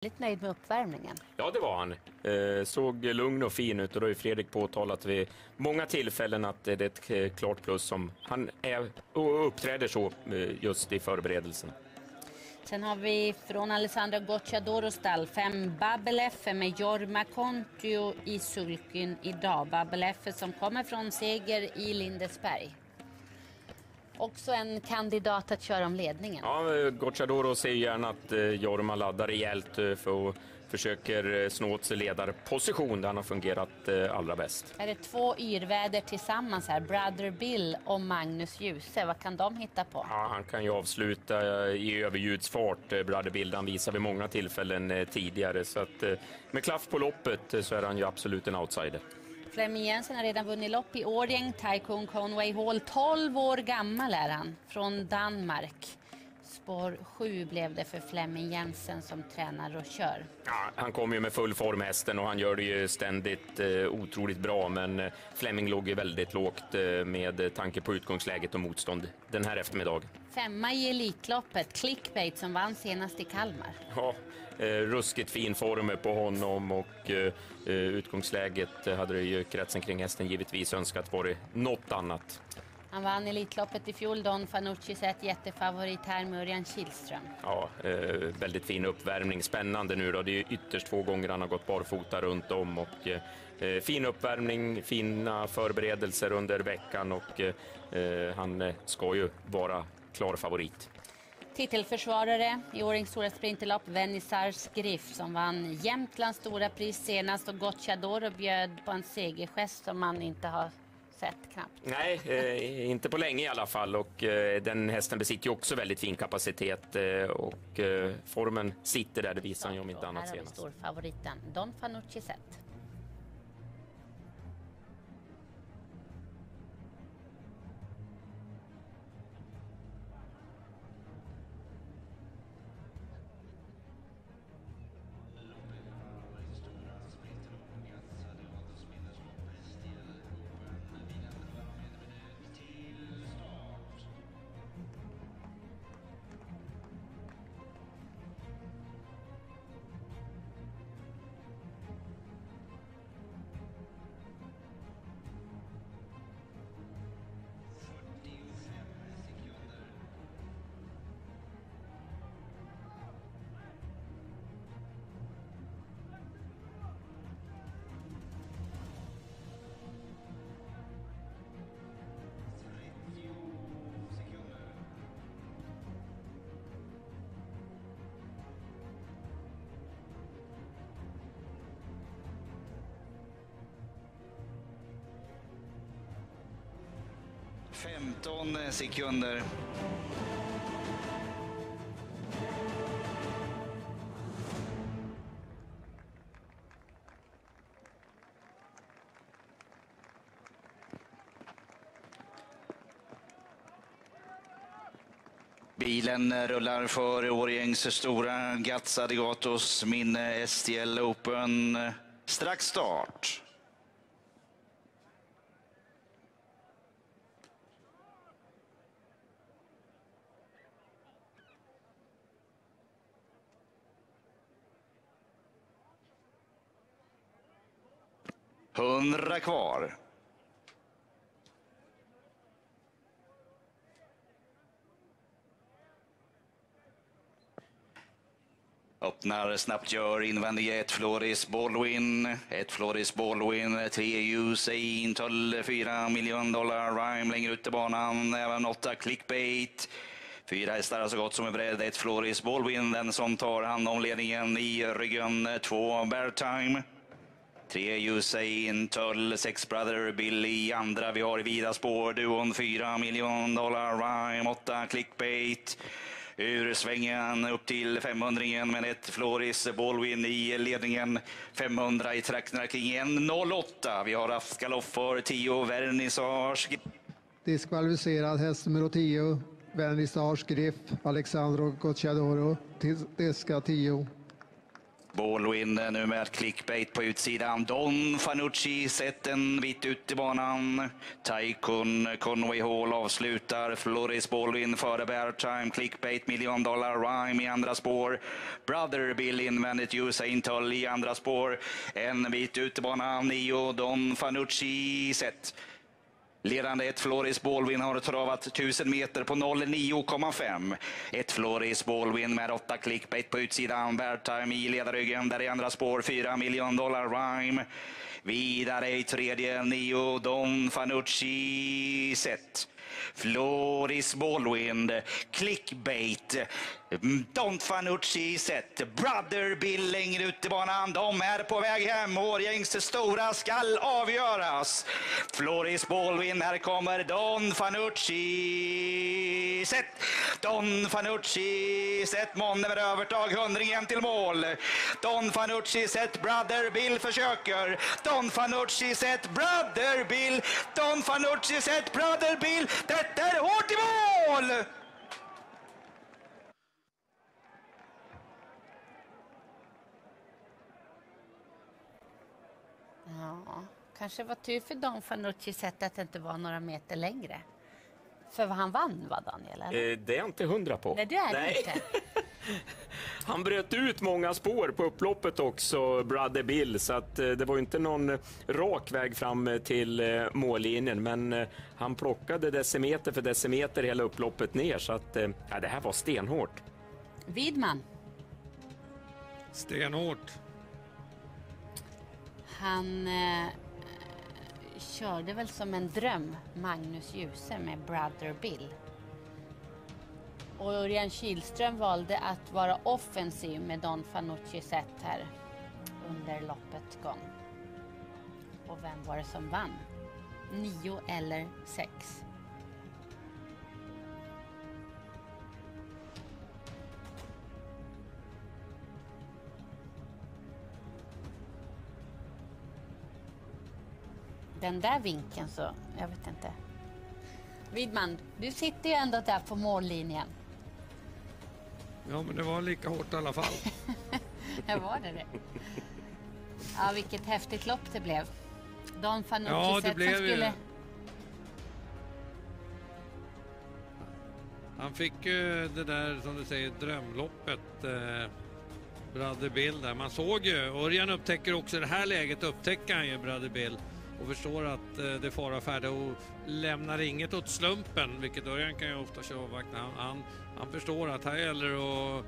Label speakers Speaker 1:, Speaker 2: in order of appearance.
Speaker 1: väldigt nöjd med uppvärmningen.
Speaker 2: Ja, det var han. Eh, såg lugn och fin ut och då har ju Fredrik påtalat vid många tillfällen att det är ett eh, klart plus som han är och uppträder så eh, just i förberedelsen.
Speaker 1: Sen har vi från Alessandro Gocciadoro stall fem Babeleffe med Jorma Kontio i sulken idag. Babeleffe som kommer från seger i Lindesberg. Också en kandidat att köra om ledningen.
Speaker 2: Ja, eh, Gocciadoro ser gärna att eh, Jorma laddar rejält eh, för att försöker snå åt sig ledarposition där han har fungerat allra bäst.
Speaker 1: Är det två yrväder tillsammans här, Brother Bill och Magnus Djuse? Vad kan de hitta på?
Speaker 2: Ja, han kan ju avsluta i överljudsfart, Brother Bill. Han visar vid många tillfällen tidigare. Så att, med klaff på loppet så är han ju absolut en outsider.
Speaker 1: Clem Jensen har redan vunnit lopp i Årjäng. Tycoon Conway Hall, 12 år gammal är han, från Danmark. Spår 7 blev det för Flemming Jensen som tränar och kör.
Speaker 2: Ja, han kommer ju med full form hästen och han gör det ju ständigt eh, otroligt bra men eh, Flemming låg ju väldigt lågt eh, med tanke på utgångsläget och motstånd den här eftermiddagen.
Speaker 1: Femma i Elitloppet, Clickbait som vann senast i Kalmar.
Speaker 2: Ja, eh, ruskigt fin form på honom och eh, eh utgångsläget hade det ju kretsen kring hästen givetvis önskat vara något annat.
Speaker 1: Han vann Elitloppet i fjol. Don Fanucci sett jättefavorit här med Örjan Kihlström.
Speaker 2: Ja, eh, väldigt fin uppvärmning. Spännande nu då. Det är ytterst två gånger han har gått barfota runt om och eh, fin uppvärmning, fina förberedelser under veckan och eh, han ska ju vara klar favorit.
Speaker 1: Titelförsvarare i årets stora sprinterlopp, Vernissage Skriff som vann Jämtlands stora pris senast och Gocciadoro bjöd på en segergest som man inte har sett knappt.
Speaker 2: Nej, eh, inte på länge i alla fall och eh, den hästen besitter ju också väldigt fin kapacitet eh, och eh, formen sitter där, det visar han ju om inte annat senast.
Speaker 1: Här har vi storfavoriten Don Fanucci sett.
Speaker 3: 15 sekunder. Bilen rullar för Årjängs stora Gats Adigatos minne STL Open. Strax start. 100 kvar. Öppnar snabbt gör invändiga. ett Floris Baldwin. Ett Floris Baldwin, tre Usain, 12, 4 miljoner dollar. Rhyme längre ut i banan, även åtta Clickbait. Fyra hästar så gott som är beredd. Ett Floris Baldwin, den som tar hand om ledningen i ryggen. Två Bear Time. Tre Usain, Tull, Sex Brother, Billy andra. Vi har i vida spår duon fyra miljoner dollar, Rhyme åtta, Clickbait. Ur svängen upp till 500 med ett Floris Baldwin i ledningen. 500 i trakterna kring 1.08. Vi har haft för 10 Vernissage.
Speaker 4: Diskvalificerad häst nummer 10, Vernissage Griff, Alexandro Gocciadoro, diska 10.
Speaker 3: Baldwin nu med clickbait på utsidan. Don Fanucci sett en bit ut i banan. Tycoon Conway Hall avslutar. Floris Baldwin före Bear Time. Clickbait Million Dollar Rhyme i andra spår. Brother Bill invändigt Usain Tull i andra spår. En bit ut i banan. Nio Don Fanucci sett. Ledande ett Floris Baldwin har travat 1000 meter på 09,5. Ett Floris Baldwin med åtta clickbait på utsidan. Bertime i ledarryggen. Där i andra spår 4 miljon dollar rhyme. Vidare i tredje nio Don Fanucci set. Floris Baldwin, clickbait. Don Fanucci set. Brother Bill längre ut i banan. De är på väg hem. Årgängs stora skall avgöras. Floris Baldwin, här kommer Don Fanucci set. Don Fanucci set. Månne med övertag. Hundringen till mål. Don Fanucci set. Brother Bill försöker. Don Fanucci set. Brother Bill. Don Fanucci set. Brother Bill. Detta är hårt i mål!
Speaker 1: Kanske var tur för Don Fanucci sett att det inte var några meter längre. För han vann va Daniel? Eller?
Speaker 2: Eh, det är jag inte hundra på.
Speaker 1: Nej, det är det
Speaker 2: Nej.
Speaker 1: inte.
Speaker 2: Han bröt ut många spår på upploppet också, Brother Bill, så att eh, det var inte någon eh, rak väg fram eh, till eh, mållinjen, men eh, han plockade decimeter för decimeter hela upploppet ner, så att eh, ja, det här var stenhårt.
Speaker 1: Widman,
Speaker 5: Stenhårt
Speaker 1: han eh, körde väl som en dröm, Magnus Djuse med Brother Bill. Och Örjan Kihlström valde att vara offensiv med Don Fanucci sett här under loppets gång. Och vem var det som vann? Nio eller sex? Den där vinkeln så, jag vet inte. Widman, du sitter ju ändå där på mållinjen.
Speaker 5: Ja, men det var lika hårt i alla fall.
Speaker 1: Ja, var det det? Ja, vilket häftigt lopp det blev. Don Fanucci
Speaker 5: Ja, det
Speaker 1: sett som
Speaker 5: blev ju-
Speaker 1: skulle...
Speaker 5: Han fick ju det där som du säger drömloppet. Eh, Brother Bill där. Man såg ju, Örjan upptäcker också det här läget upptäcker han ju Brother Bill och förstår att eh, det är fara färde och lämnar inget åt slumpen, vilket Örjan kan ju ofta köra avvakta. Han, han, han förstår att här gäller det att